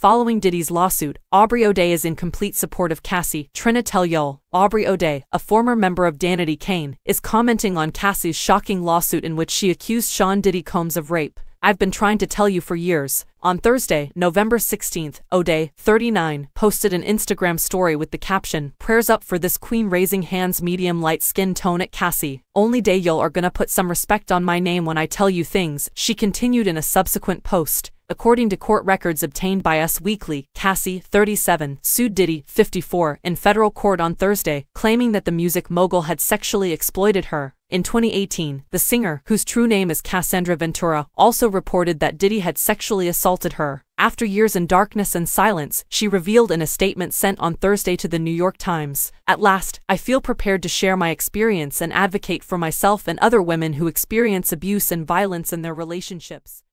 Following Diddy's lawsuit, Aubrey O'Day is in complete support of Cassie. Trina Tell Y'all, Aubrey O'Day, a former member of Danity Kane, is commenting on Cassie's shocking lawsuit in which she accused Sean Diddy Combs of rape. I've been trying to tell you for years. On Thursday, November 16th, O'Day, 39, posted an Instagram story with the caption, Prayers up for this queen raising hands medium light skin tone at Cassie. Only day y'all are gonna put some respect on my name when I tell you things, she continued in a subsequent post. According to court records obtained by Us Weekly, Cassie, 37, sued Diddy, 54, in federal court on Thursday, claiming that the music mogul had sexually exploited her. In 2018, the singer, whose true name is Cassandra Ventura, also reported that Diddy had sexually assaulted her. After years in darkness and silence, she revealed in a statement sent on Thursday to the New York Times, At last, I feel prepared to share my experience and advocate for myself and other women who experience abuse and violence in their relationships.